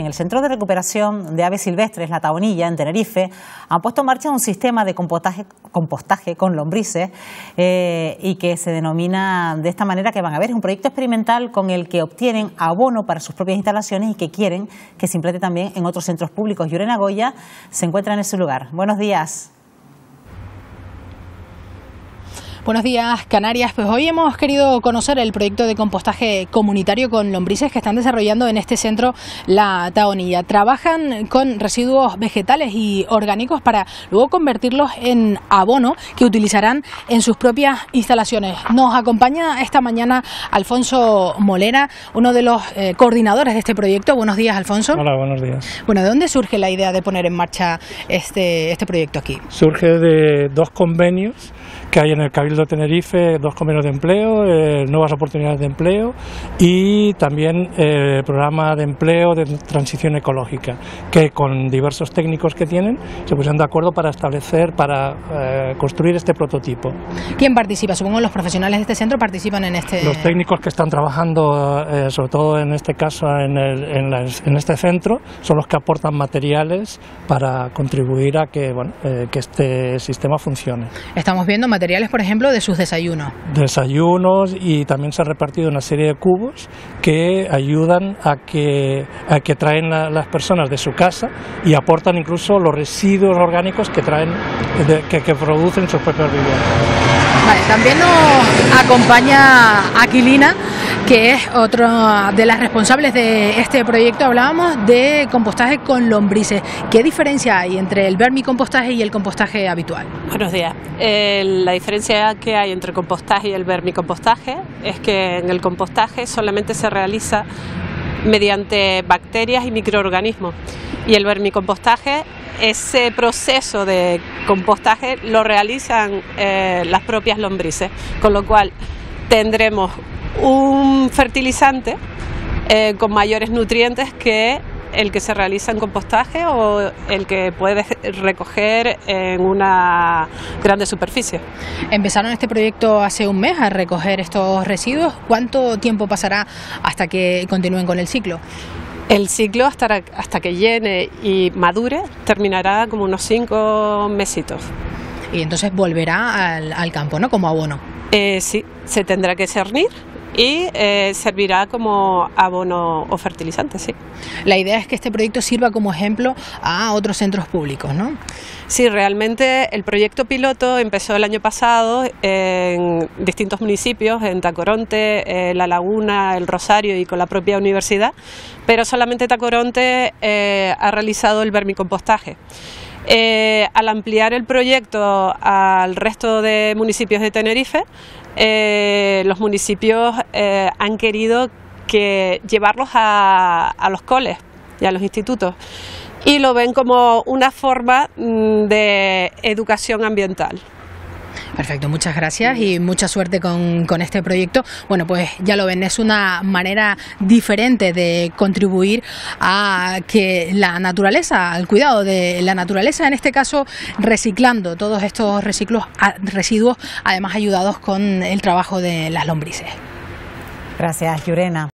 En el Centro de Recuperación de Aves Silvestres, La Taonilla, en Tenerife, han puesto en marcha un sistema de compostaje, con lombrices eh, y que se denomina de esta manera que van a ver. Es un proyecto experimental con el que obtienen abono para sus propias instalaciones y que quieren que se implante también en otros centros públicos. Yurena Goya se encuentra en ese lugar. Buenos días. Buenos días, Canarias. Pues hoy hemos querido conocer el proyecto de compostaje comunitario con lombrices que están desarrollando en este centro La Taonilla. Trabajan con residuos vegetales y orgánicos para luego convertirlos en abono que utilizarán en sus propias instalaciones. Nos acompaña esta mañana Alfonso Molera, uno de los eh, coordinadores de este proyecto. Buenos días, Alfonso. Hola, buenos días. Bueno, ¿de dónde surge la idea de poner en marcha este, este proyecto aquí? Surge de dos convenios que hay en el Cabildo Tenerife, dos convenios de empleo, eh, nuevas oportunidades de empleo y también el eh, programa de empleo de transición ecológica, que con diversos técnicos que tienen se pusieron de acuerdo para establecer, para eh, construir este prototipo. ¿Quién participa? Supongo los profesionales de este centro participan en este... Los técnicos que están trabajando, sobre todo en este caso en, en, este centro, son los que aportan materiales para contribuir a que, bueno, que este sistema funcione. Estamos viendo materiales, por ejemplo, de sus desayunos. Desayunos y también se ha repartido una serie de cubos que ayudan a que, a que traen las personas de su casa y aportan incluso los residuos orgánicos que traen, que, que producen sus propias viviendas. Vale, también nos acompaña Aquilina que es otra de las responsables de este proyecto. Hablábamos de compostaje con lombrices. ¿Qué diferencia hay entre el vermicompostaje y el compostaje habitual? Buenos días. Eh, la diferencia que hay entre compostaje y el vermicompostaje es que en el compostaje solamente se realiza mediante bacterias y microorganismos y el vermicompostaje ese proceso de compostaje lo realizan eh, las propias lombrices, con lo cual tendremos un fertilizante eh, con mayores nutrientes que el que se realiza en compostaje o el que puedes recoger en una grande superficie. Empezaron este proyecto hace un mes a recoger estos residuos. ¿Cuánto tiempo pasará hasta que continúen con el ciclo? El ciclo hasta, hasta que llene y madure terminará como unos cinco mesitos. Y entonces volverá al, campo, ¿no? Como abono. Eh, sí, se tendrá que cernir y eh, servirá como abono o fertilizante, sí. La idea es que este proyecto sirva como ejemplo a otros centros públicos, ¿no? Sí, realmente el proyecto piloto empezó el año pasado en distintos municipios, en Tacoronte, eh, La Laguna, El Rosario y con la propia universidad, pero solamente Tacoronte eh, ha realizado el vermicompostaje. Eh, al ampliar el proyecto al resto de municipios de Tenerife, eh, los municipios eh, han querido que llevarlos a, a los coles y a los institutos y lo ven como una forma mm, de educación ambiental. Perfecto, muchas gracias y mucha suerte con, este proyecto. Bueno, pues ya lo ven, es una manera diferente de contribuir a que la naturaleza, al cuidado de la naturaleza, en este caso reciclando todos estos reciclos, residuos, además ayudados con el trabajo de las lombrices. Gracias, Llurena.